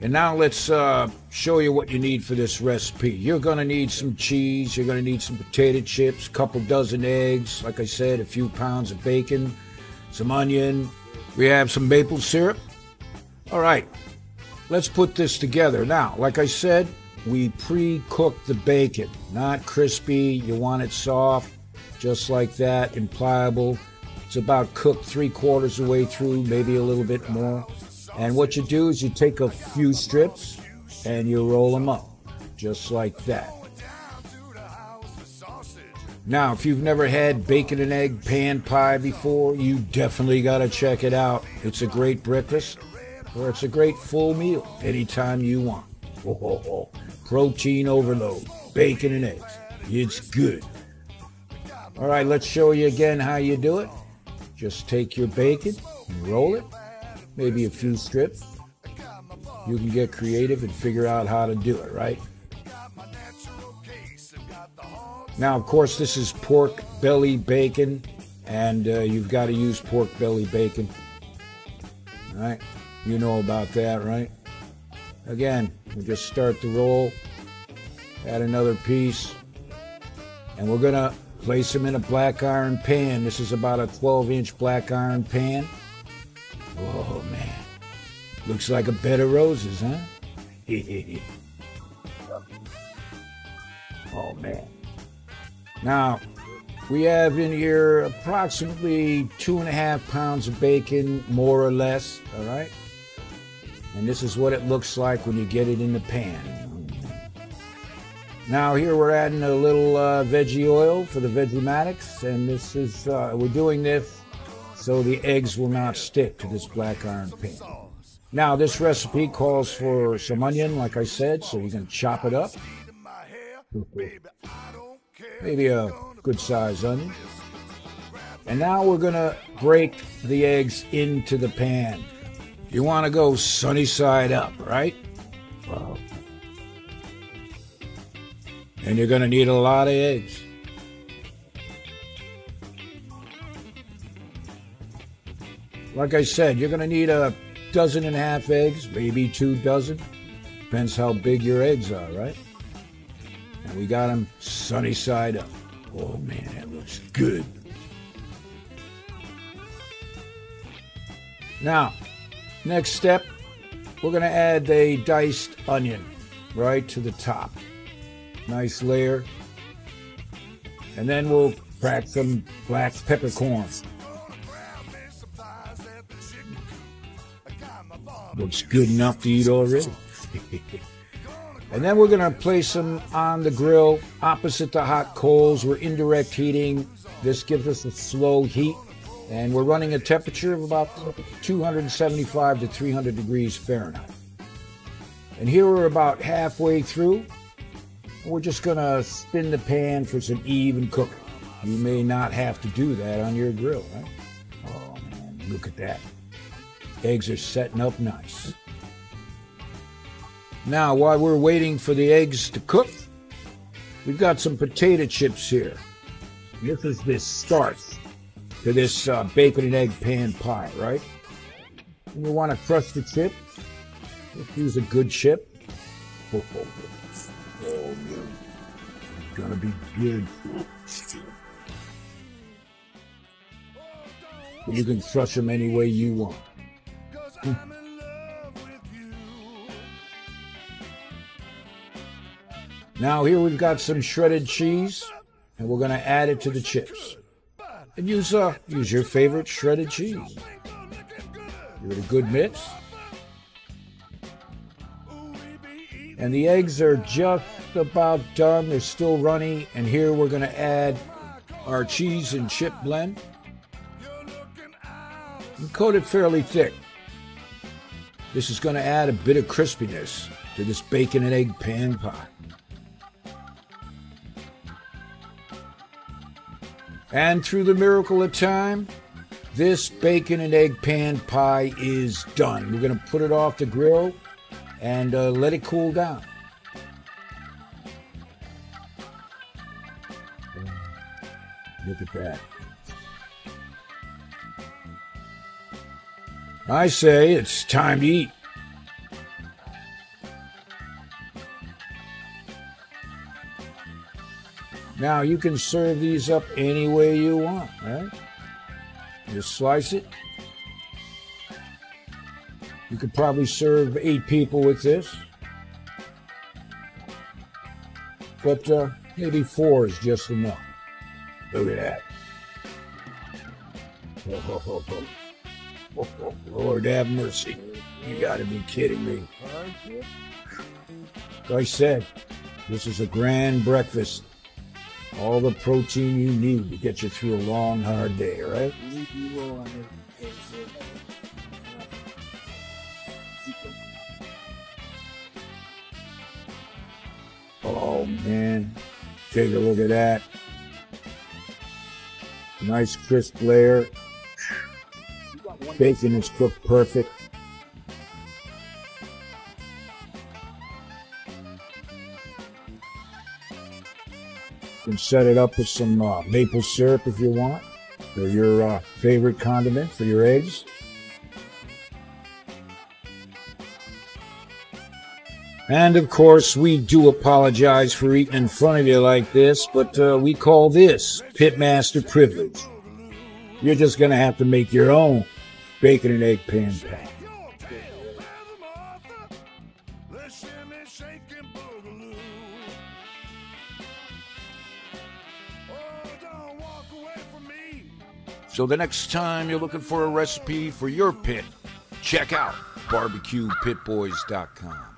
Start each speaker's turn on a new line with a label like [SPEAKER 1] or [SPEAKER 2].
[SPEAKER 1] And now let's uh, show you what you need for this recipe. You're to need some cheese. You're to need some potato chips, a couple dozen eggs. Like I said, a few pounds of bacon, some onion. We have some maple syrup. All right, let's put this together. Now, like I said, we pre-cooked the bacon. Not crispy. You want it soft, just like that, and pliable. It's about cooked three quarters of the way through, maybe a little bit more. And what you do is you take a few strips and you roll them up, just like that. Now, if you've never had bacon and egg pan pie before, you definitely got to check it out. It's a great breakfast or it's a great full meal anytime you want. Oh, protein overload, bacon and eggs. It's good. All right, let's show you again how you do it. Just take your bacon and roll it maybe a few strips. You can get creative and figure out how to do it, right? Now, of course, this is pork belly bacon, and uh, you've got to use pork belly bacon. All right? You know about that, right? Again, we just start the roll, add another piece, and we're going to place them in a black iron pan. This is about a 12 inch black iron pan. Looks like a bed of roses, huh? oh man. Now, we have in here approximately two and a half pounds of bacon, more or less, all right? And this is what it looks like when you get it in the pan. Now here we're adding a little uh, veggie oil for the Vegematics, and this is, uh, we're doing this so the eggs will not stick to this black iron pan. Now, this recipe calls for some onion, like I said, so you can chop it up. Maybe a good sized onion. And now we're going to break the eggs into the pan. You want to go sunny side up, right? And you're going to need a lot of eggs. Like I said, you're going to need a dozen and a half eggs, maybe two dozen. Depends how big your eggs are, right? And we got them sunny side up. Oh man, that looks good. Now, next step, we're going to add a diced onion right to the top. Nice layer. And then we'll crack some black peppercorn. Looks good enough to eat already. and then we're going to place them on the grill opposite the hot coals. We're indirect heating. This gives us a slow heat. And we're running a temperature of about 275 to 300 degrees Fahrenheit. And here we're about halfway through. We're just going to spin the pan for some even cooking. You may not have to do that on your grill, right? Oh man, look at that. Eggs are setting up nice. Now, while we're waiting for the eggs to cook, we've got some potato chips here. This is the start to this uh, bacon and egg pan pie, right? And you want to crush the chip. Let's use a good chip. Oh, oh, oh. It's gonna be good. You can crush them any way you want. Now here we've got some shredded cheese, and we're going to add it to the chips. And use uh, use your favorite shredded cheese. Give it a good mix. And the eggs are just about done. They're still runny. And here we're going to add our cheese and chip blend. And coat it fairly thick. This is going to add a bit of crispiness to this bacon and egg pan pie. And through the miracle of time, this bacon and egg pan pie is done. We're going to put it off the grill and uh, let it cool down. Look at that. I say it's time to eat. Now you can serve these up any way you want, right? Just slice it. You could probably serve eight people with this. But uh, maybe four is just enough. Look at that. Lord have mercy. You gotta be kidding me. Like I said, this is a grand breakfast. All the protein you need to get you through a long, hard day, right? Oh man, take a look at that. Nice crisp layer. Bacon is cooked perfect. You can set it up with some uh, maple syrup if you want, or your uh, favorite condiment for your eggs. And of course, we do apologize for eating in front of you like this, but uh, we call this Pitmaster privilege. You're just going to have to make your own bacon and egg pan pan. So the next time you're looking for a recipe for your pit, check out barbecuepitboys.com.